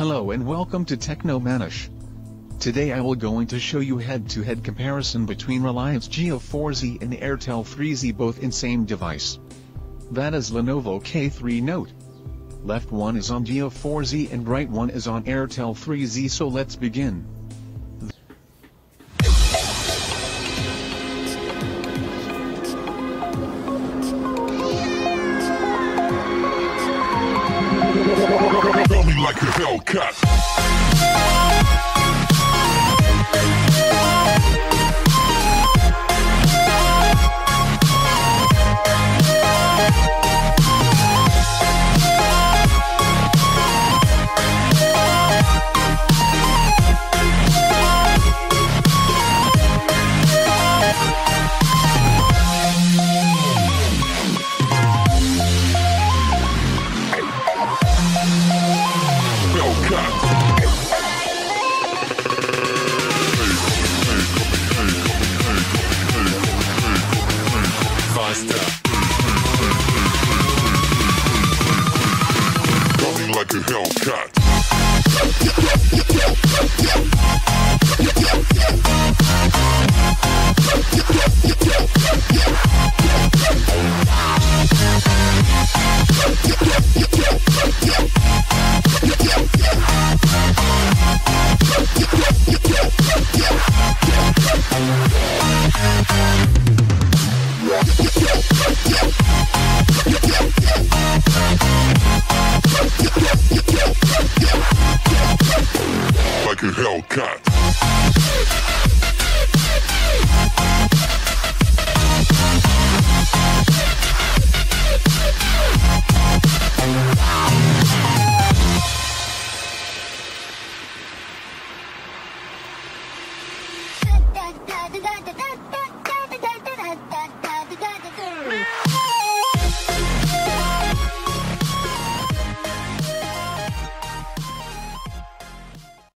Hello and welcome to Technomanish. Today I will going to show you head-to-head comparison between Reliance Jio 4G and Airtel 3G both in same device. That is Lenovo K3 Note. Left one is on Jio 4G and right one is on Airtel 3G so let's begin. Like a Hellcat. Faster. Coming like a Hellcat. like a Hellcat. da da da da da da